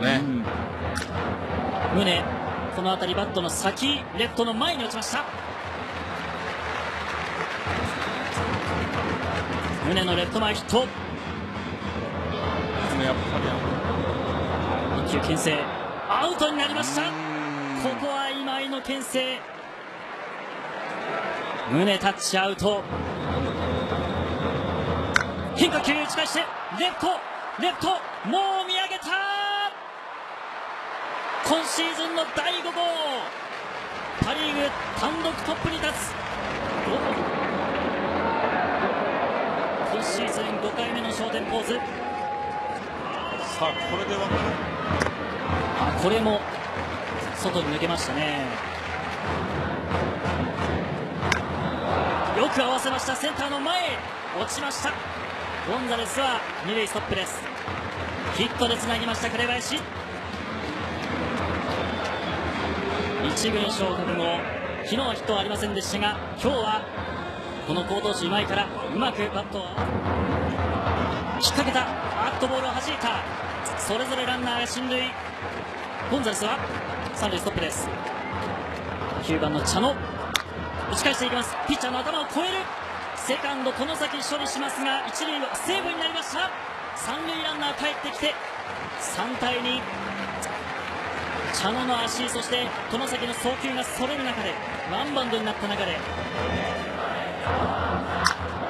ね。宗、この辺りバットの先、レフトの前に落ちました。宗のレフト前ヒット。やっぱり一球牽制。アウトになりました。ここは今井の牽制。宗タッチアウト。変化球打ち返して、レフト、レフト、もう見上げた今シーズンの第5号パ・リーグ単独トップに立つ今シーズン5回目の焦点ポーズ。さあこれでは。あこれも外に抜けましたね。よく合わせました。センターの前へ。落ちました。ゴンザレスは二塁ストップです。ヒットでつなぎました紅林一軍昇格後昨日はヒットはありませんでしたが今日はこの好投手今井からうまくバットを引っ掛けたあっとボールを弾いた。それぞれランナーが進塁。ゴンザレスは三塁ストップです。9番の茶野。打ち返していきます。ピッチャーの頭を越える。セカンド外崎処理しますが一塁はセーフになりました。三塁ランナー帰ってきて3対2茶野の足そして外崎の送球がそれる中でワンバウンドになった中で。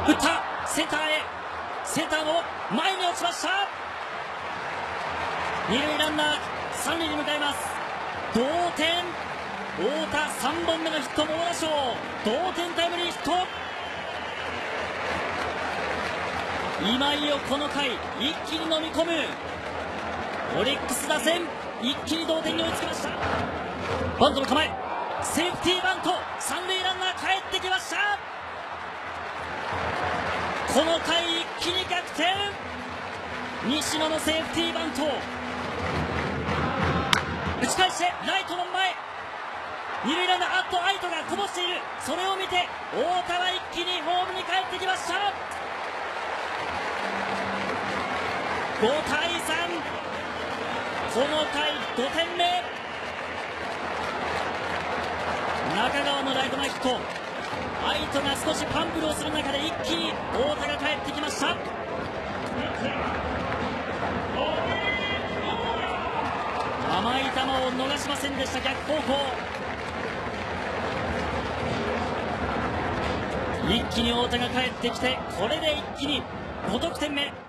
打った！センターへ！センターの前に落ちました！二塁ランナー三塁に向かいます。同点！太田3本目のヒット猛打賞！同点タイムリーヒット！今井をこの回一気に飲み込む。オリックス打線！一気に同点に追いつきました。バントの構え。セーフティーバント。三塁ランナー帰ってきました。この回一気に逆転。西野のセーフティーバント。打ち返してライトの前。二塁ランナーあっと愛斗がこぼしている。それを見て太田は一気にホームに帰ってきました。5対3この回5点目。中川のライト前ヒット。愛斗が少しパンプルをする中で一気に太田が帰ってきました。甘い球を逃しませんでした逆方向。一気に太田が帰ってきてこれで一気に5得点目。